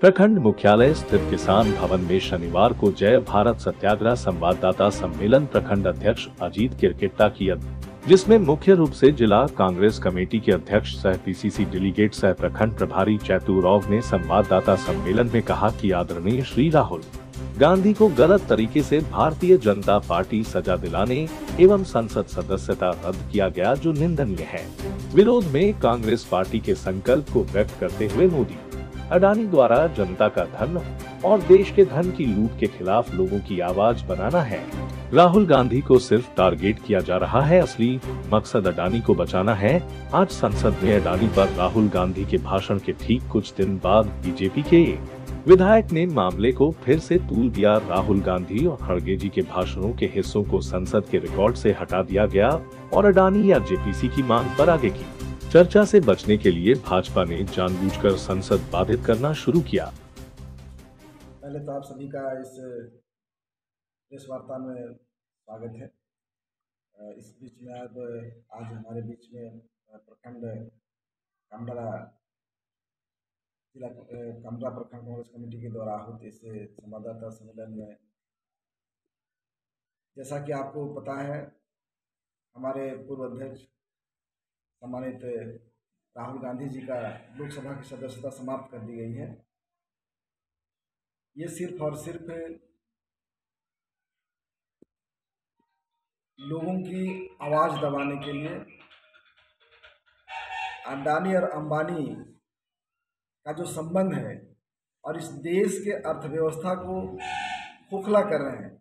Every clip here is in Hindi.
प्रखंड मुख्यालय स्थित किसान भवन में शनिवार को जय भारत सत्याग्रह संवाददाता सम्मेलन प्रखंड अध्यक्ष अजीत किरकिट्टा की जिसमें मुख्य रूप से जिला कांग्रेस कमेटी के अध्यक्ष सह पीसीसी डेलीगेट सह प्रखंड प्रभारी चैतुरौव ने संवाददाता सम्मेलन में कहा कि आदरणीय श्री राहुल गांधी को गलत तरीके से भारतीय जनता पार्टी सजा दिलाने एवं संसद सदस्यता रद्द किया गया जो निंदनीय है। विरोध में कांग्रेस पार्टी के संकल्प को व्यक्त करते हुए मोदी अडानी द्वारा जनता का धन और देश के धन की लूट के खिलाफ लोगों की आवाज़ बनाना है। राहुल गांधी को सिर्फ़ टारगेट किया जा रहा है, असली मकसद अडानी को बचाना है। आज संसद में अडानी पर राहुल गांधी के भाषण के ठीक कुछ दिन बाद बीजेपी के। विधायक ने मामले को फिर से तूल दिया। राहुल गांधी और खड़गे जी के भाषणों के हिस्सों को संसद के रिकॉर्ड से हटा दिया गया और अडानी या जेपीसी की मांग पर आगे की। चर्चा से बचने के लिए भाजपा ने जानबूझकर संसद बाधित करना शुरू किया। पहले तो आप सभी का इस प्रेस वार्ता में स्वागत है। इस बीच में अब, आज हमारे बीच में प्रखंड कामडा जिला प्रखंड कांग्रेस कमेटी के द्वारा आहूत इस संवाददाता सम्मेलन में। जैसा कि आपको पता है, हमारे पूर्व अध्यक्ष सम्मानित राहुल गांधी जी का लोकसभा की सदस्यता समाप्त कर दी गई है। ये सिर्फ़ और सिर्फ़ लोगों की आवाज़ दबाने के लिए अडानी और अंबानी का जो संबंध है और इस देश के अर्थव्यवस्था को खोखला कर रहे हैं,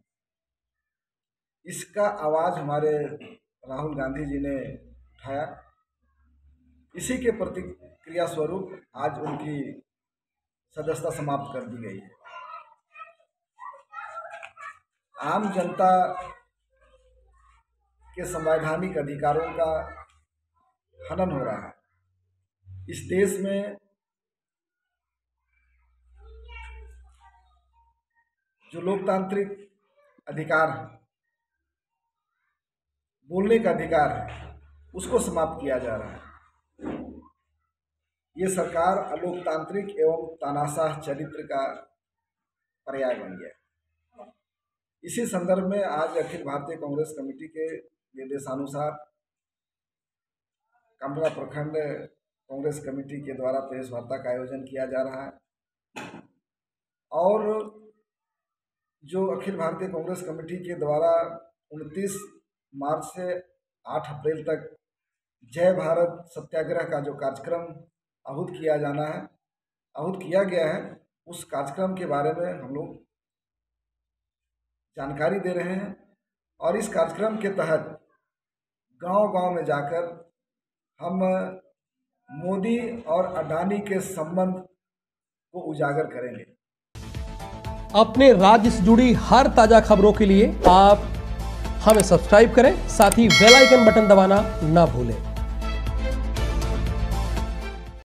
इसका आवाज़ हमारे राहुल गांधी जी ने उठाया। इसी के प्रतिक्रिया स्वरूप आज उनकी सदस्यता समाप्त कर दी गई है। आम जनता के संवैधानिक अधिकारों का हनन हो रहा है। इस देश में जो लोकतांत्रिक अधिकार है, बोलने का अधिकार है, उसको समाप्त किया जा रहा है। ये सरकार अलोकतांत्रिक एवं तानाशाह चरित्र का पर्याय बन गया। इसी संदर्भ में आज अखिल भारतीय कांग्रेस कमेटी के निर्देशानुसार कमला प्रखंड कांग्रेस कमेटी के द्वारा प्रेस वार्ता का आयोजन किया जा रहा है। और जो अखिल भारतीय कांग्रेस कमेटी के द्वारा 29 मार्च से 8 अप्रैल तक जय भारत सत्याग्रह का जो कार्यक्रम आहूत किया जाना है आहूत किया गया है, उस कार्यक्रम के बारे में हम लोग जानकारी दे रहे हैं और इस कार्यक्रम के तहत गांव-गांव में जाकर हम मोदी और अडानी के संबंध को उजागर करेंगे। अपने राज्य से जुड़ी हर ताज़ा खबरों के लिए आप हमें सब्सक्राइब करें, साथ ही बेल आइकन बटन दबाना ना भूलें।